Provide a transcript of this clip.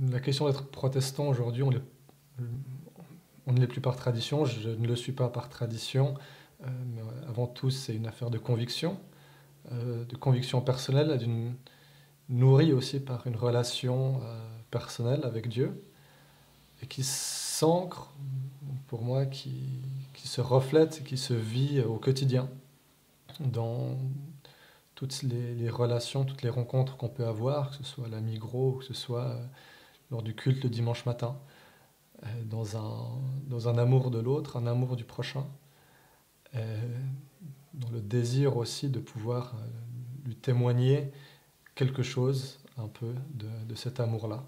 la question d'être protestant aujourd'hui, on, on ne l'est plus par tradition, je ne le suis pas par tradition, euh, mais avant tout c'est une affaire de conviction, euh, de conviction personnelle, nourrie aussi par une relation euh, personnelle avec Dieu, et qui s'ancre, pour moi, qui, se reflète, qui se vit au quotidien, dans toutes les, relations, toutes les rencontres qu'on peut avoir, que ce soit à la que ce soit lors du culte le dimanche matin, euh, dans, un, amour de l'autre, un amour du prochain, euh, dans le désir aussi de pouvoir euh, lui témoigner quelque chose un peu de cet amour-là.